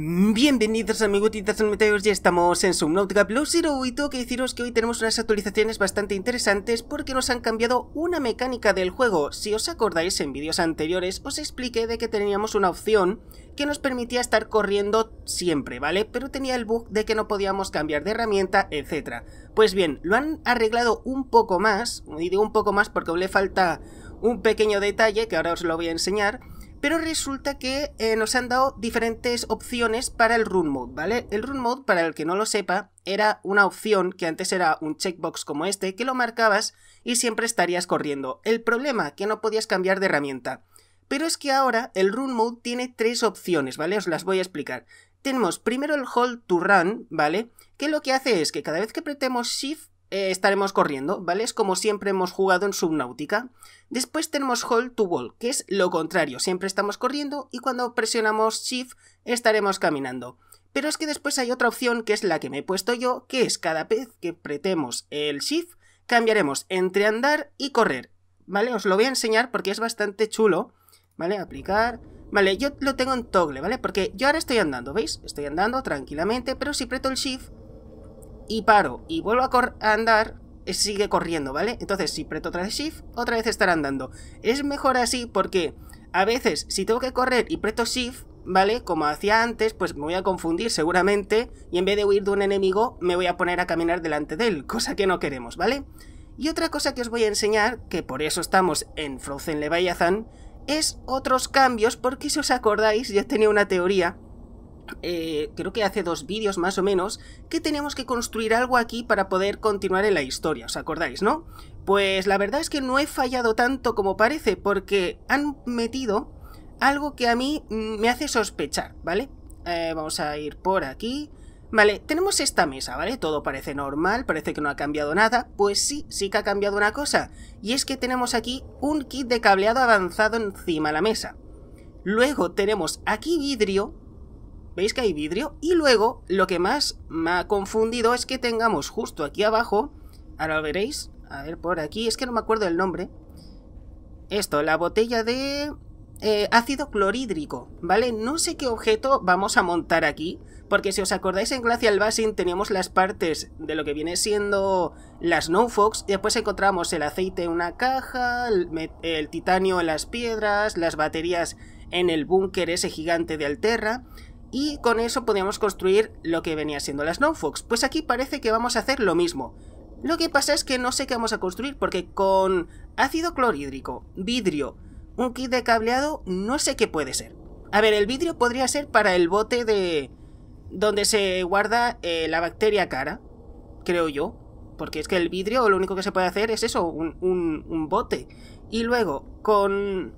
Bienvenidos amiguitos al Meteors, ya estamos en Subnautica Plus Zero y tengo que deciros que hoy tenemos unas actualizaciones bastante interesantes porque nos han cambiado una mecánica del juego. Si os acordáis en vídeos anteriores os expliqué de que teníamos una opción que nos permitía estar corriendo siempre, ¿vale? Pero tenía el bug de que no podíamos cambiar de herramienta, etc. Pues bien, lo han arreglado un poco más, y digo un poco más porque le falta un pequeño detalle que ahora os lo voy a enseñar, pero resulta que eh, nos han dado diferentes opciones para el Run Mode, ¿vale? El Run Mode, para el que no lo sepa, era una opción que antes era un checkbox como este, que lo marcabas y siempre estarías corriendo. El problema, que no podías cambiar de herramienta. Pero es que ahora el Run Mode tiene tres opciones, ¿vale? Os las voy a explicar. Tenemos primero el Hold to Run, ¿vale? Que lo que hace es que cada vez que apretemos Shift eh, estaremos corriendo, ¿vale? Es como siempre hemos jugado en Subnautica. Después tenemos Hold to Wall, que es lo contrario, siempre estamos corriendo y cuando presionamos Shift estaremos caminando. Pero es que después hay otra opción que es la que me he puesto yo, que es cada vez que apretemos el Shift, cambiaremos entre andar y correr, ¿vale? Os lo voy a enseñar porque es bastante chulo, ¿vale? Aplicar... Vale, yo lo tengo en toggle, ¿vale? Porque yo ahora estoy andando, ¿veis? Estoy andando tranquilamente, pero si aprieto el Shift y paro y vuelvo a, andar, eh, sigue corriendo, ¿vale? Entonces, si preto otra vez Shift, otra vez estará andando. Es mejor así porque a veces, si tengo que correr y preto Shift, ¿vale? Como hacía antes, pues me voy a confundir seguramente y en vez de huir de un enemigo, me voy a poner a caminar delante de él, cosa que no queremos, ¿vale? Y otra cosa que os voy a enseñar, que por eso estamos en Frozen Leviathan, es otros cambios, porque si os acordáis, ya tenía una teoría eh, creo que hace dos vídeos más o menos, que teníamos que construir algo aquí para poder continuar en la historia, ¿os acordáis, no? Pues la verdad es que no he fallado tanto como parece, porque han metido algo que a mí mm, me hace sospechar, ¿vale? Eh, vamos a ir por aquí. Vale, tenemos esta mesa, ¿vale? Todo parece normal, parece que no ha cambiado nada. Pues sí, sí que ha cambiado una cosa. Y es que tenemos aquí un kit de cableado avanzado encima de la mesa. Luego tenemos aquí vidrio, veis que hay vidrio y luego lo que más me ha confundido es que tengamos justo aquí abajo, ahora lo veréis, a ver por aquí, es que no me acuerdo el nombre, esto, la botella de eh, ácido clorhídrico, ¿vale? No sé qué objeto vamos a montar aquí, porque si os acordáis en Glacial Basin teníamos las partes de lo que viene siendo las Snowfox, y después encontramos el aceite en una caja, el, el titanio en las piedras, las baterías en el búnker ese gigante de Alterra, y con eso podíamos construir lo que venía siendo la Snowfox. Pues aquí parece que vamos a hacer lo mismo. Lo que pasa es que no sé qué vamos a construir porque con ácido clorhídrico, vidrio, un kit de cableado, no sé qué puede ser. A ver, el vidrio podría ser para el bote de... donde se guarda eh, la bacteria cara, creo yo. Porque es que el vidrio lo único que se puede hacer es eso, un, un bote. Y luego, con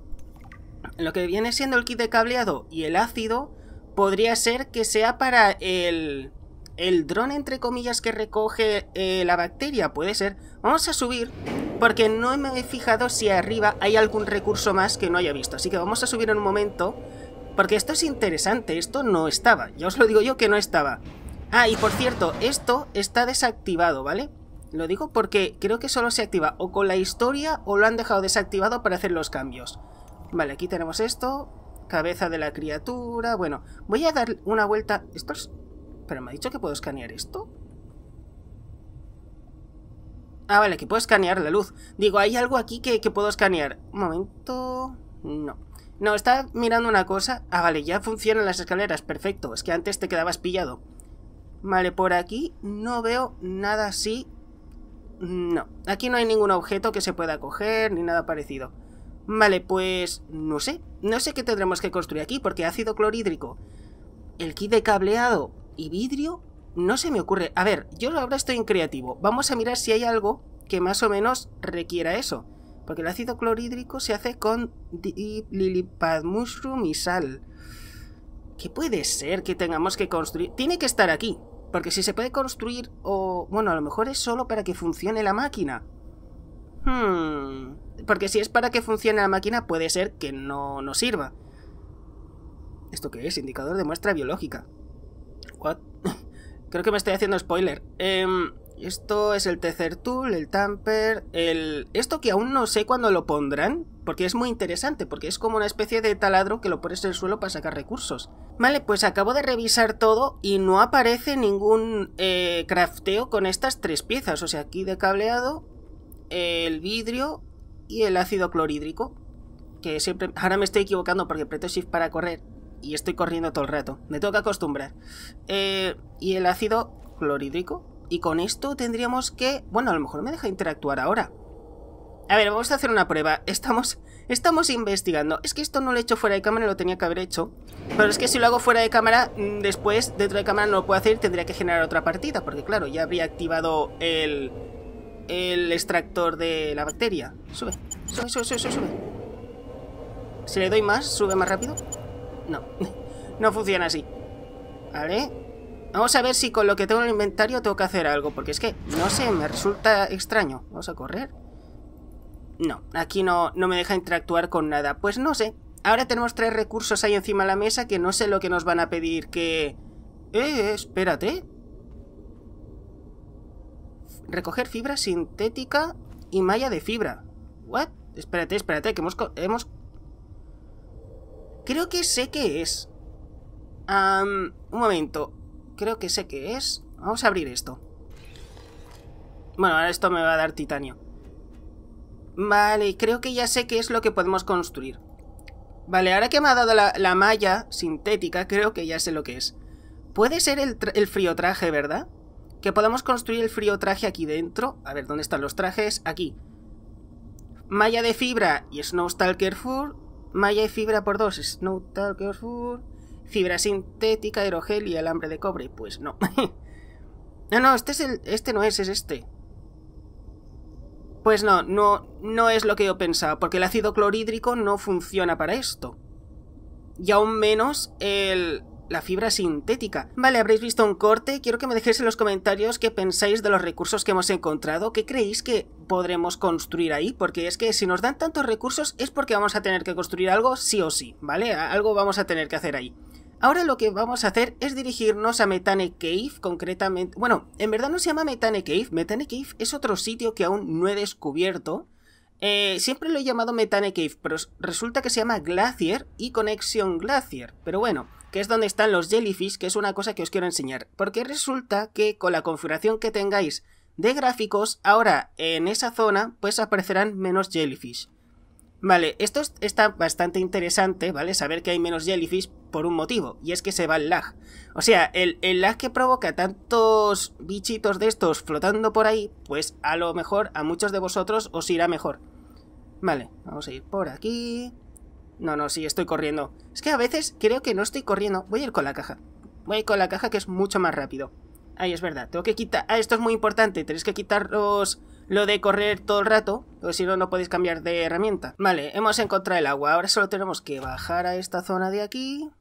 lo que viene siendo el kit de cableado y el ácido, podría ser que sea para el, el dron, entre comillas, que recoge eh, la bacteria. Puede ser. Vamos a subir, porque no me he fijado si arriba hay algún recurso más que no haya visto. Así que vamos a subir en un momento, porque esto es interesante. Esto no estaba. Ya os lo digo yo que no estaba. Ah, y por cierto, esto está desactivado, ¿vale? Lo digo porque creo que solo se activa o con la historia o lo han dejado desactivado para hacer los cambios. Vale, aquí tenemos esto cabeza de la criatura. Bueno, voy a dar una vuelta. Esto es... ¿Pero me ha dicho que puedo escanear esto? Ah, vale, que puedo escanear la luz. Digo, hay algo aquí que, que puedo escanear. Un momento... No. No, está mirando una cosa. Ah, vale, ya funcionan las escaleras. Perfecto. Es que antes te quedabas pillado. Vale, por aquí no veo nada así. No. Aquí no hay ningún objeto que se pueda coger ni nada parecido. Vale, pues no sé. No sé qué tendremos que construir aquí, porque ácido clorhídrico, el kit de cableado y vidrio, no se me ocurre. A ver, yo ahora estoy en creativo. Vamos a mirar si hay algo que más o menos requiera eso. Porque el ácido clorhídrico se hace con lilipad mushroom y sal. ¿Qué puede ser que tengamos que construir? Tiene que estar aquí. Porque si se puede construir o... Bueno, a lo mejor es solo para que funcione la máquina. Hmm. Porque si es para que funcione la máquina, puede ser que no nos sirva. ¿Esto qué es? Indicador de muestra biológica. What? Creo que me estoy haciendo spoiler. Em, Esto es el Tether Tool, el Tamper, el... Esto que aún no sé cuándo lo pondrán, porque es muy interesante, porque es como una especie de taladro que lo pones en el suelo para sacar recursos. Vale, pues acabo de revisar todo y no aparece ningún eh, crafteo con estas tres piezas. O sea, aquí de cableado, el vidrio y el ácido clorhídrico. Que siempre... Ahora me estoy equivocando porque aprieto Shift para correr y estoy corriendo todo el rato. Me tengo que acostumbrar. Eh, y el ácido clorhídrico. Y con esto tendríamos que... Bueno, a lo mejor me deja interactuar ahora. A ver, vamos a hacer una prueba. Estamos, estamos investigando. Es que esto no lo he hecho fuera de cámara, lo tenía que haber hecho. Pero es que si lo hago fuera de cámara, mm, después dentro de cámara no lo puedo hacer tendría que generar otra partida. Porque claro, ya habría activado el, el extractor de la bacteria. Sube, sube, sube, sube, sube. Si le doy más, sube más rápido. No, no funciona así. Vale, Vamos a ver si con lo que tengo en el inventario tengo que hacer algo, porque es que, no sé, me resulta extraño. Vamos a correr. No, aquí no, no me deja interactuar con nada. Pues no sé. Ahora tenemos tres recursos ahí encima de la mesa que no sé lo que nos van a pedir que... Eh, espérate. Recoger fibra sintética y malla de fibra. ¿What? Espérate, espérate, que hemos... hemos... Creo que sé qué es. un momento creo que sé qué es. Vamos a abrir esto. Bueno, ahora esto me va a dar titanio. Vale, creo que ya sé qué es lo que podemos construir. Vale, ahora que me ha dado la, malla sintética, creo que ya sé lo que es. Puede ser el, el frío traje, ¿verdad? Que podamos construir el frío traje aquí dentro. A ver, ¿dónde están los trajes? Aquí. Malla de fibra y Snowstalker Fur. Malla de fibra por dos, Snowstalker Fur fibra sintética, aerogel y alambre de cobre. Pues no. no, no, este, es el, este no es, es este. Pues no, no, no es lo que yo pensaba, porque el ácido clorhídrico no funciona para esto. Y aún menos el, la fibra sintética. Vale, habréis visto un corte. Quiero que me dejéis en los comentarios qué pensáis de los recursos que hemos encontrado. ¿Qué creéis que podremos construir ahí? Porque es que si nos dan tantos recursos es porque vamos a tener que construir algo sí o sí, ¿vale? Algo vamos a tener que hacer ahí. Ahora lo que vamos a hacer es dirigirnos a Metane Cave, concretamente... Bueno, en verdad no se llama Metane Cave, Metane Cave es otro sitio que aún no he descubierto. Eh, siempre lo he llamado Metane Cave, pero resulta que se llama Glacier y Connection Glacier. Pero bueno, que es donde están los jellyfish, que es una cosa que os quiero enseñar. Porque resulta que con la configuración que tengáis de gráficos, ahora en esa zona pues aparecerán menos jellyfish. Vale, esto está bastante interesante, ¿vale? Saber que hay menos jellyfish por un motivo, y es que se va el lag. O sea, el, lag que provoca tantos bichitos de estos flotando por ahí, pues a lo mejor a muchos de vosotros os irá mejor. Vale, vamos a ir por aquí... No, no, sí, estoy corriendo. Es que a veces creo que no estoy corriendo. Voy a ir con la caja. Voy a ir con la caja que es mucho más rápido. Ahí es verdad, tengo que quitar... Ah, esto es muy importante, tenéis que quitaros lo de correr todo el rato, porque si no, no podéis cambiar de herramienta. Vale, hemos encontrado el agua, ahora solo tenemos que bajar a esta zona de aquí.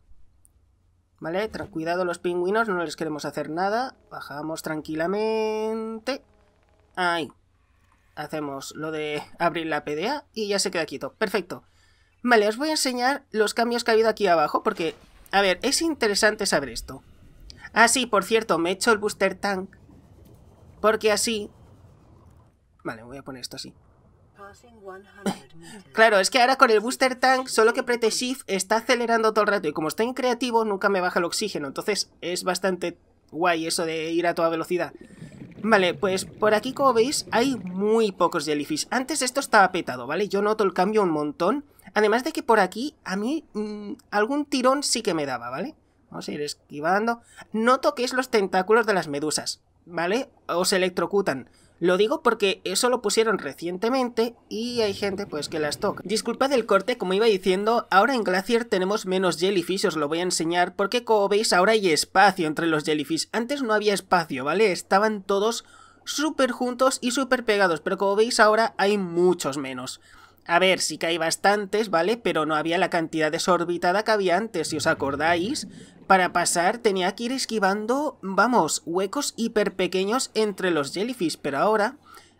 Vale, cuidado los pingüinos, no les queremos hacer nada. Bajamos tranquilamente. Ahí. Hacemos lo de abrir la PDA y ya se queda quieto. Perfecto. Vale, os voy a enseñar los cambios que ha habido aquí abajo porque, a ver, es interesante saber esto. Ah, sí, por cierto, me he hecho el booster tank porque así... Vale, voy a poner esto así. Claro, es que ahora con el booster tank, solo que apriete shift, está acelerando todo el rato. Y como estoy en creativo, nunca me baja el oxígeno. Entonces es bastante guay eso de ir a toda velocidad. Vale, pues por aquí como veis hay muy pocos jellyfish. Antes esto estaba petado, ¿vale? Yo noto el cambio un montón. Además de que por aquí a mí mm, algún tirón sí que me daba, ¿vale? Vamos a ir esquivando. Noto que es los tentáculos de las medusas, ¿vale? O se electrocutan. Lo digo porque eso lo pusieron recientemente y hay gente pues que las toca. Disculpad el corte, como iba diciendo, ahora en Glacier tenemos menos jellyfish, os lo voy a enseñar, porque como veis ahora hay espacio entre los jellyfish. Antes no había espacio, ¿vale? Estaban todos súper juntos y súper pegados, pero como veis ahora hay muchos menos. A ver, sí que hay bastantes, ¿vale? Pero no había la cantidad desorbitada que había antes, si os acordáis para pasar tenía que ir esquivando, vamos, huecos hiper pequeños entre los jellyfish, pero ahora...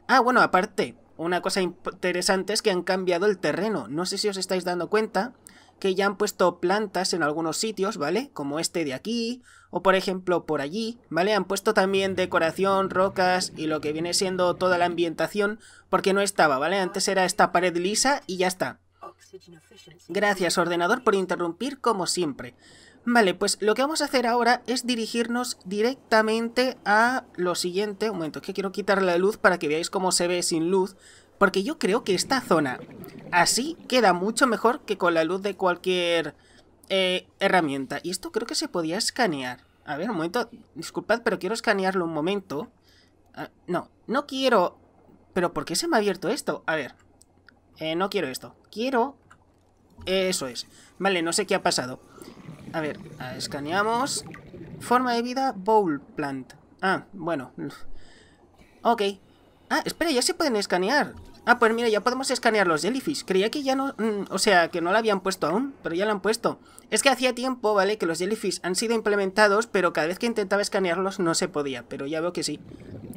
Ah, bueno, aparte, una cosa interesante es que han cambiado el terreno. No sé si os estáis dando cuenta, que ya han puesto plantas en algunos sitios, ¿vale? Como este de aquí, o por ejemplo por allí, ¿vale? Han puesto también decoración, rocas y lo que viene siendo toda la ambientación, porque no estaba, ¿vale? Antes era esta pared lisa y ya está. Gracias, ordenador, por interrumpir como siempre. Vale, pues lo que vamos a hacer ahora es dirigirnos directamente a lo siguiente. Un momento, es que quiero quitar la luz para que veáis cómo se ve sin luz. Porque yo creo que esta zona así queda mucho mejor que con la luz de cualquier eh, herramienta. Y esto creo que se podía escanear. A ver, un momento. Disculpad, pero quiero escanearlo un momento. Ah, no, no quiero... ¿Pero por qué se me ha abierto esto? A ver. Eh, no quiero esto. Quiero... Eso es. Vale, no sé qué ha pasado. A ver, escaneamos. Forma de vida, bowl plant. Ah, bueno. Ok. Ah, espera, ya se pueden escanear. Ah, pues mira, ya podemos escanear los jellyfish. Creía que ya no... Mm, o sea, que no lo habían puesto aún, pero ya lo han puesto. Es que hacía tiempo, ¿vale? Que los jellyfish han sido implementados, pero cada vez que intentaba escanearlos no se podía. Pero ya veo que sí.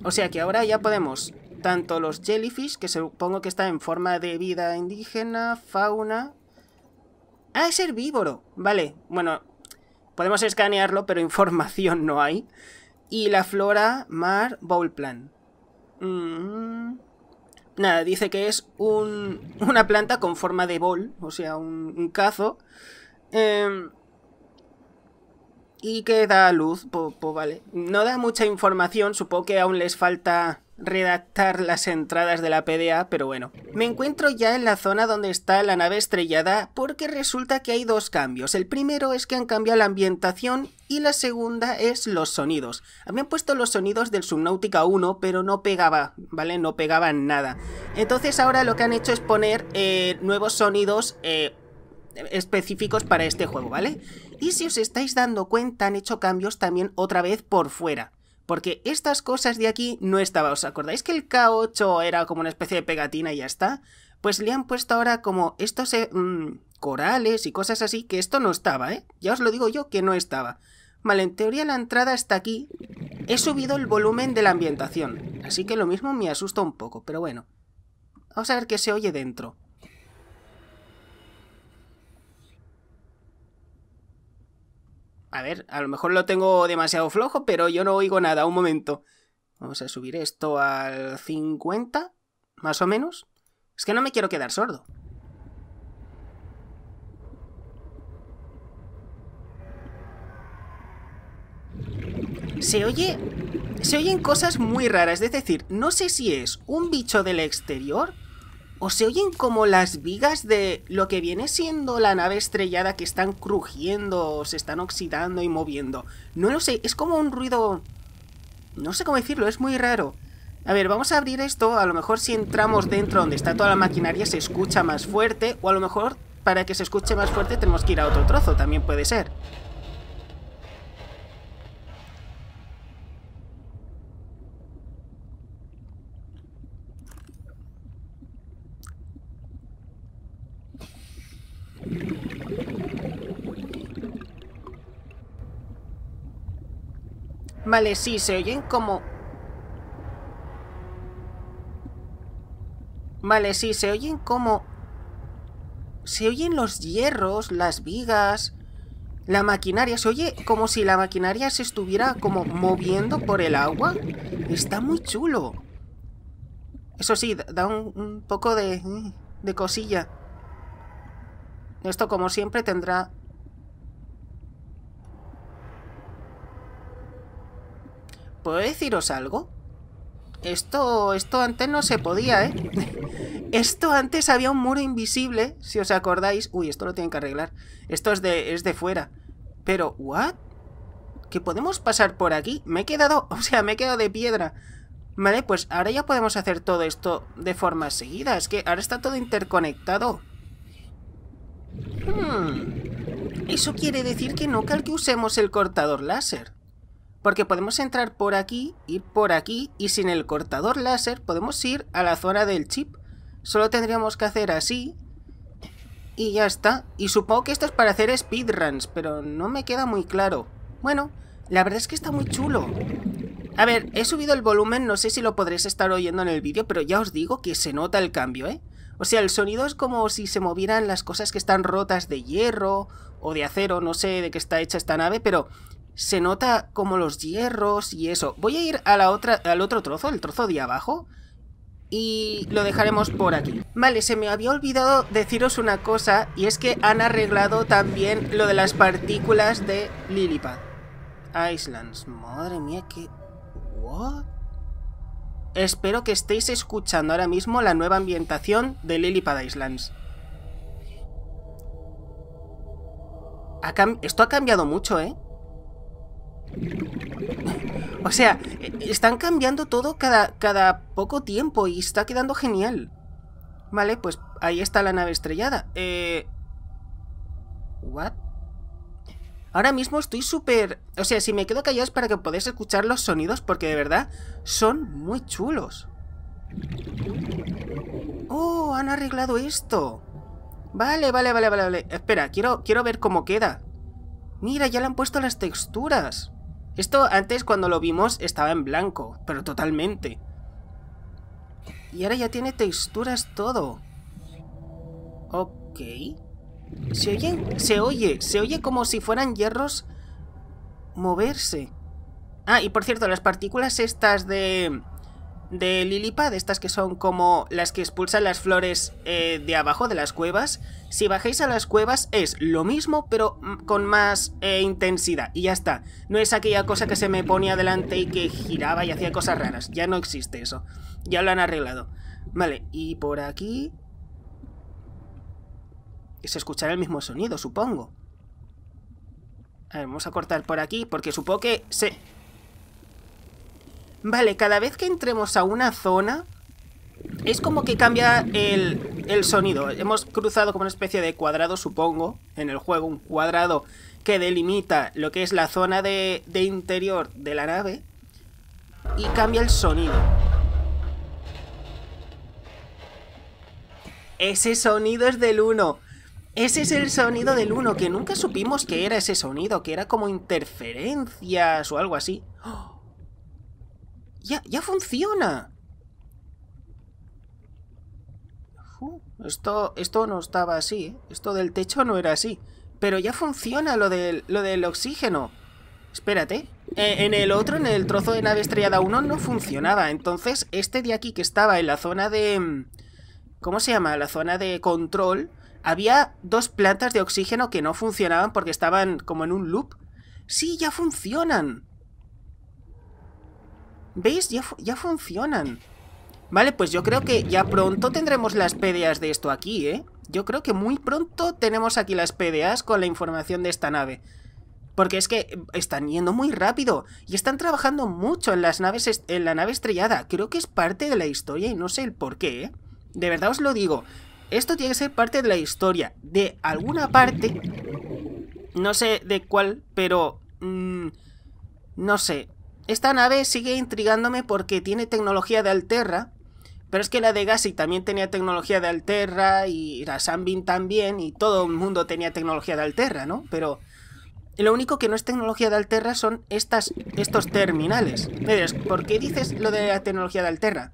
O sea que ahora ya podemos... Tanto los jellyfish, que supongo que está en forma de vida indígena, fauna... Ah, es herbívoro. Vale, bueno, podemos escanearlo, pero información no hay. Y la flora, mar, bowl plan. Mm. Nada, dice que es un, una planta con forma de bol, o sea, un, cazo. Em, y que da luz, pues, vale. No da mucha información, supongo que aún les falta redactar las entradas de la PDA, pero bueno. Me encuentro ya en la zona donde está la nave estrellada porque resulta que hay dos cambios. El primero es que han cambiado la ambientación y la segunda es los sonidos. Habían puesto los sonidos del Subnautica 1, pero no pegaba, ¿vale? No pegaban nada. Entonces ahora lo que han hecho es poner eh, nuevos sonidos eh, específicos para este juego, ¿vale? Y si os estáis dando cuenta, han hecho cambios también otra vez por fuera. Porque estas cosas de aquí no estaban. ¿Os acordáis que el K8 era como una especie de pegatina y ya está? Pues le han puesto ahora como estos eh, mm, corales y cosas así, que esto no estaba, ¿eh? Ya os lo digo yo que no estaba. Vale, en teoría la entrada está aquí. He subido el volumen de la ambientación, así que lo mismo me asusta un poco, pero bueno. Vamos a ver qué se oye dentro. A ver, a lo mejor lo tengo demasiado flojo, pero yo no oigo nada. Un momento. Vamos a subir esto al 50, más o menos. Es que no me quiero quedar sordo. Se oye... Se oyen cosas muy raras, es decir, no sé si es un bicho del exterior o se oyen como las vigas de lo que viene siendo la nave estrellada que están crujiendo, se están oxidando y moviendo. No lo sé, es como un ruido... No sé cómo decirlo, es muy raro. A ver, vamos a abrir esto, a lo mejor si entramos dentro donde está toda la maquinaria se escucha más fuerte, o a lo mejor para que se escuche más fuerte tenemos que ir a otro trozo, también puede ser. Vale, sí, se oyen como... Vale, sí, se oyen como... Se oyen los hierros, las vigas, la maquinaria. Se oye como si la maquinaria se estuviera como moviendo por el agua. Está muy chulo. Eso sí, da un, un poco de, de cosilla. Esto como siempre tendrá ¿Puedo deciros algo? Esto, esto antes no se podía, ¿eh? esto antes había un muro invisible, si os acordáis. Uy, esto lo tienen que arreglar. Esto es de, es de fuera. Pero, ¿what? ¿Que podemos pasar por aquí? Me he quedado, o sea, me he quedado de piedra. Vale, pues ahora ya podemos hacer todo esto de forma seguida. Es que ahora está todo interconectado. Hmm. Eso quiere decir que no cal que usemos el cortador láser. Porque podemos entrar por aquí, ir por aquí y sin el cortador láser podemos ir a la zona del chip. Solo tendríamos que hacer así y ya está. Y supongo que esto es para hacer speedruns, pero no me queda muy claro. Bueno, la verdad es que está muy chulo. A ver, he subido el volumen, no sé si lo podréis estar oyendo en el vídeo, pero ya os digo que se nota el cambio, ¿eh? O sea, el sonido es como si se movieran las cosas que están rotas de hierro o de acero, no sé de qué está hecha esta nave, pero se nota como los hierros y eso. Voy a ir a la otra, al otro trozo, el trozo de abajo, y lo dejaremos por aquí. Vale, se me había olvidado deciros una cosa, y es que han arreglado también lo de las partículas de Lilipad. Islands, madre mía, qué... ¿What? Espero que estéis escuchando ahora mismo la nueva ambientación de Lilipad Islands. Esto ha cambiado mucho, ¿eh? O sea, están cambiando todo cada, cada poco tiempo y está quedando genial. Vale, pues ahí está la nave estrellada. Eh... ¿What? Ahora mismo estoy súper... O sea, si me quedo callado es para que podáis escuchar los sonidos porque de verdad son muy chulos. ¡Oh! Han arreglado esto. Vale, vale, vale, vale, vale. Espera, quiero, quiero ver cómo queda. Mira, ya le han puesto las texturas. Esto antes cuando lo vimos estaba en blanco, pero totalmente. Y ahora ya tiene texturas todo. Ok. Se oye, se oye, se oye como si fueran hierros moverse. Ah, y por cierto, las partículas estas de de Lilipad, estas que son como las que expulsan las flores eh, de abajo de las cuevas, si bajáis a las cuevas es lo mismo pero con más eh, intensidad y ya está. No es aquella cosa que se me ponía delante y que giraba y hacía cosas raras, ya no existe eso, ya lo han arreglado. Vale, y por aquí... Se escuchará el mismo sonido, supongo. A ver, vamos a cortar por aquí porque supongo que se... Vale, cada vez que entremos a una zona es como que cambia el, sonido. Hemos cruzado como una especie de cuadrado, supongo, en el juego, un cuadrado que delimita lo que es la zona de, de interior de la nave y cambia el sonido. Ese sonido es del 1. Ese es el sonido del 1, que nunca supimos que era ese sonido, que era como interferencias o algo así. ¡Oh! ¡Ya, ya funciona! esto, esto no estaba así, ¿eh? Esto del techo no era así. Pero ya funciona lo del, lo del oxígeno. Espérate. Eh, en el otro, en el trozo de nave estrellada 1, no funcionaba. Entonces, este de aquí que estaba en la zona de... ¿Cómo se llama? La zona de control. Había dos plantas de oxígeno que no funcionaban porque estaban como en un loop. Sí, ya funcionan. ¿Veis? Ya, ya funcionan. Vale, pues yo creo que ya pronto tendremos las PDAs de esto aquí, ¿eh? Yo creo que muy pronto tenemos aquí las PDAs con la información de esta nave. Porque es que están yendo muy rápido y están trabajando mucho en las naves en la nave estrellada. Creo que es parte de la historia y no sé el por qué, ¿eh? De verdad os lo digo. Esto tiene que ser parte de la historia. De alguna parte. No sé de cuál, pero... Mmm, no sé. Esta nave sigue intrigándome porque tiene tecnología de Alterra, pero es que la de Gassi también tenía tecnología de Alterra y la Sunbeam también y todo el mundo tenía tecnología de Alterra, ¿no? Pero lo único que no es tecnología de Alterra son estas, estos terminales. ¿por qué dices lo de la tecnología de Alterra?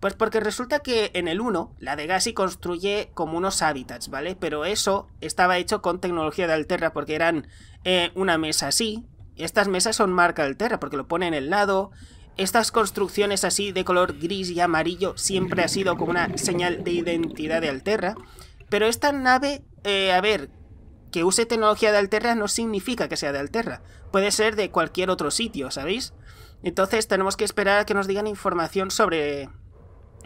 Pues porque resulta que en el 1, la de Gassi construye como unos hábitats, ¿vale? Pero eso estaba hecho con tecnología de Alterra porque eran eh, una mesa así, estas mesas son marca Alterra porque lo pone en el lado. Estas construcciones así de color gris y amarillo siempre ha sido como una señal de identidad de Alterra. Pero esta nave, eh, a ver, que use tecnología de Alterra no significa que sea de Alterra. Puede ser de cualquier otro sitio, ¿sabéis? Entonces tenemos que esperar a que nos digan información sobre...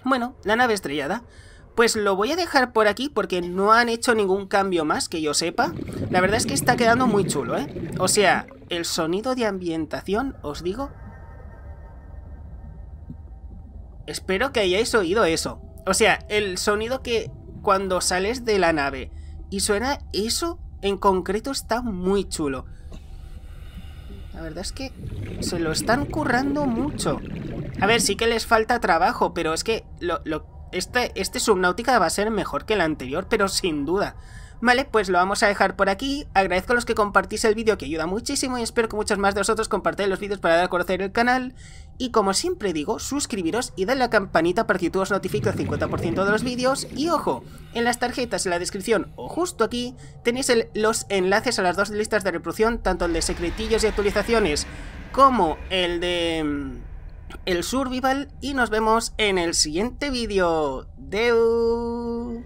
Bueno, la nave estrellada. Pues lo voy a dejar por aquí porque no han hecho ningún cambio más que yo sepa. La verdad es que está quedando muy chulo, ¿eh? O sea, el sonido de ambientación, os digo... Espero que hayáis oído eso. O sea, el sonido que cuando sales de la nave y suena eso en concreto está muy chulo. La verdad es que se lo están currando mucho. A ver, sí que les falta trabajo, pero es que lo, lo este, este Subnautica va a ser mejor que el anterior, pero sin duda. Vale, pues lo vamos a dejar por aquí. Agradezco a los que compartís el vídeo, que ayuda muchísimo, y espero que muchos más de vosotros compartáis los vídeos para dar a conocer el canal. Y como siempre digo, suscribiros y dadle a la campanita para que YouTube os notifique el 50% de los vídeos. Y ojo, en las tarjetas, en la descripción o justo aquí, tenéis los enlaces a las dos listas de reproducción, tanto el de secretillos y actualizaciones como el de... El survival y nos vemos en el siguiente vídeo. Deu.